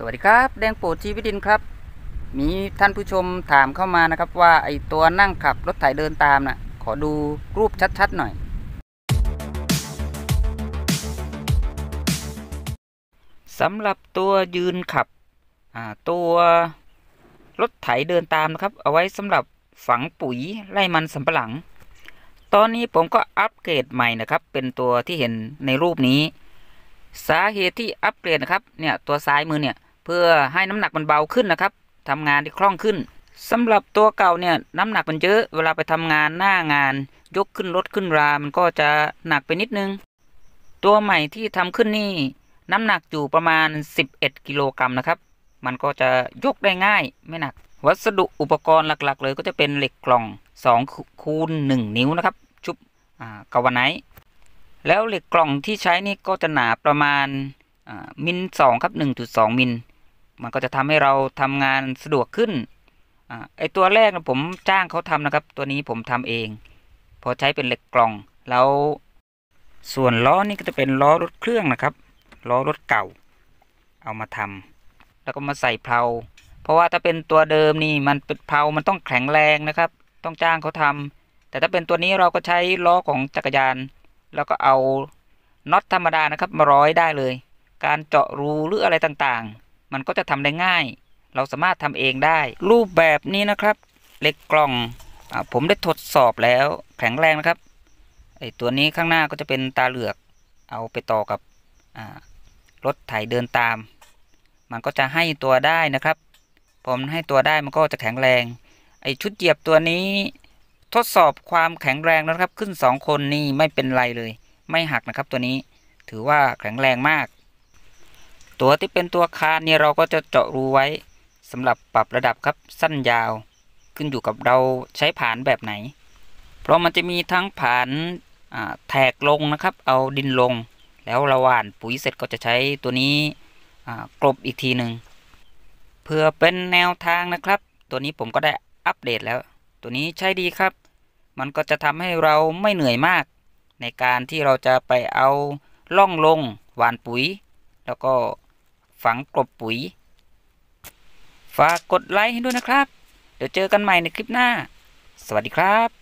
สวัสดีครับ แดงโปรดชีวิตดินครับ มีท่านผู้ชมถามเข้ามานะครับว่าไอตัวนั่งขับรถไถเดินตามน่ะ ขอดูรูปชัดๆหน่อย สำหรับตัวยืนขับตัวรถไถเดินตามนะครับ เอาไว้สำหรับฝังปุ๋ยไล่มันสำปะหลัง ตอนนี้ผมก็อัปเกรดใหม่นะครับ เป็นตัวที่เห็นในรูปนี้ สาเหตุที่อัปเกรดนะครับเนี่ยตัวซ้ายมือเนี่ย เพื่อให้น้ำหนักมันเบาขึ้นนะครับทำงานได้คล่องขึ้นสำหรับตัวเก่าเนี่ยน้ำหนักมันเยอะเวลาไปทำงานหน้างาน ยกขึ้นรถขึ้นรามันก็จะหนักไปนิดนึง ตัวใหม่ที่ทำขึ้นนี่น้ำหนักอยู่ประมาณ 11 กิโลกรัมนะครับ มันก็จะยกได้ง่ายไม่หนัก วัสดุอุปกรณ์หลักๆ เลยก็จะเป็นเหล็กกล่อง2คูณ1นิ้วนะครับ ชุบอ่ากาวไนท์แล้วเหล็กกล่องที่ใช้นี่ก็จะหนาประมาณมิลสองครับ 1.2 มิล มันก็จะทำให้เราทำงานสะดวกขึ้นอไอตัวแรกนะผมจ้างเขาทำนะครับ ตัวนี้ผมทำเอง พอใช้เป็นเหล็กกล่อง แล้วส่วนล้อนี่ก็จะเป็นล้อรถเครื่องนะครับล้อรถเก่า เอามาทำแล้วก็มาใส่เพลาเพราะว่าถ้าเป็นตัวเดิมนี่มันเป็นเพลามันต้องแข็งแรงนะครับ ต้องจ้างเขาทำแต่ถ้าเป็นตัวนี้เราก็ใช้ล้อของจักรยาน แล้วก็เอาน็อตธรรมดานะครับ มาร้อยได้เลย การเจาะรูหรืออะไรต่างๆ มันก็จะทำได้ง่าย เราสามารถทำเองได้ รูปแบบนี้นะครับเหล็กกล่องอผมได้ทดสอบแล้วแข็งแรงนะครับไอตัวนี้ข้างหน้าก็จะเป็นตาเหลือก เอาไปต่อกับรถไถเดินตาม มันก็จะให้ตัวได้นะครับพอมันให้ตัวได้มันก็จะแข็งแรง ไอชุดเหยียบตัวนี้ ทดสอบความแข็งแรงนะครับ ขึ้น 2 คนนี่ไม่เป็นไรเลย ไม่หักนะครับตัวนี้ถือว่าแข็งแรงมาก ตัวที่เป็นตัวคานเนี่ยเราก็จะเจาะรูไว้สำหรับปรับระดับครับสั้นยาว ขึ้นอยู่กับเราใช้ผานแบบไหน เพราะมันจะมีทั้งผานแทกลงนะครับ เอาดินลง แล้วระหว่านปุ๋ยเสร็จก็จะใช้ตัวนี้กลบอีกทีหนึ่งเพื่อเป็นแนวทางนะครับ ตัวนี้ผมก็ได้อัปเดตแล้ว ตัวนี้ใช้ดีครับ มันก็จะทำให้เราไม่เหนื่อยมาก ในการที่เราจะไปเอาล่องลงหวานปุ๋ย แล้วก็ ฝังกลบปุ๋ย ฝากกดไลค์ให้ด้วยนะครับ เดี๋ยวเจอกันใหม่ในคลิปหน้า สวัสดีครับ